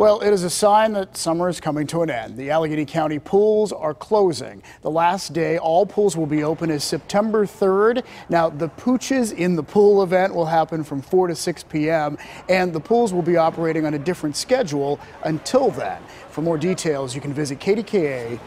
Well, it is a sign that summer is coming to an end. The Allegheny County pools are closing. The last day all pools will be open is September 3rd. Now, the Pooches in the Pool event will happen from 4 to 6 p.m., and the pools will be operating on a different schedule until then. For more details, you can visit kdka.com.